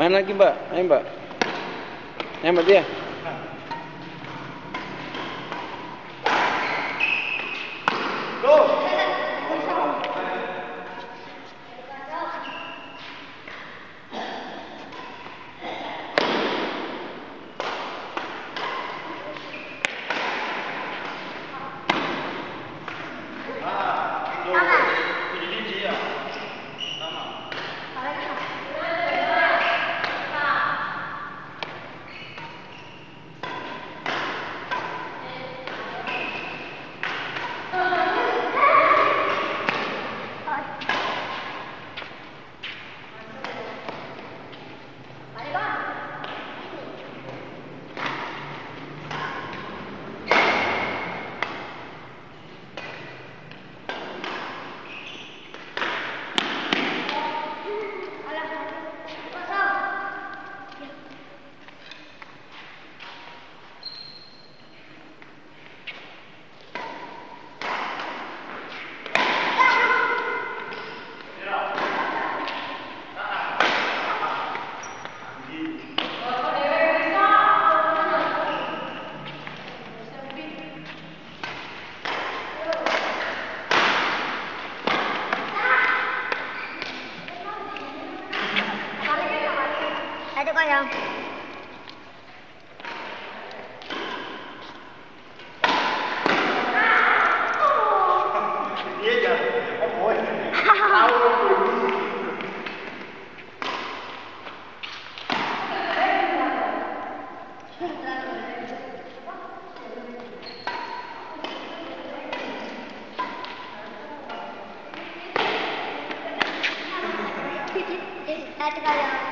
Main lagi mbak, ayo mbak. Ayo mbak dia. 来这个呀！啊！别呀，好恶心！哈哈哈！来这个呀！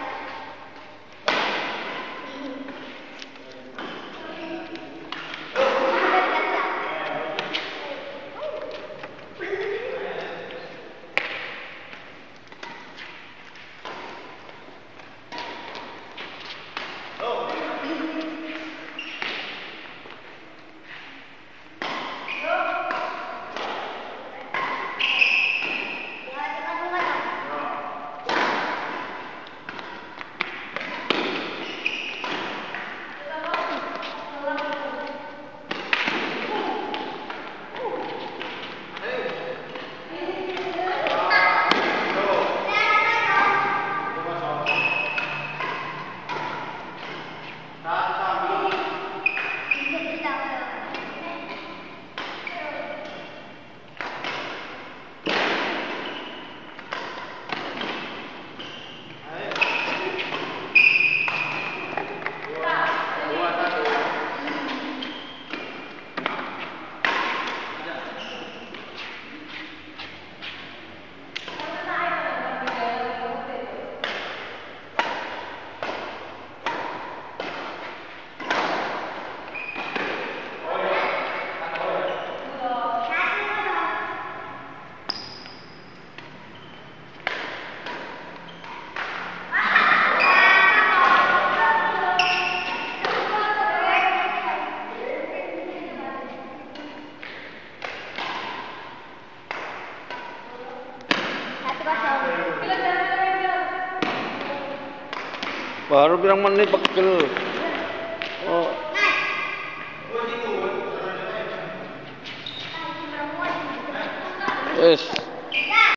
Baru bilang menit pegel. Oh, yes.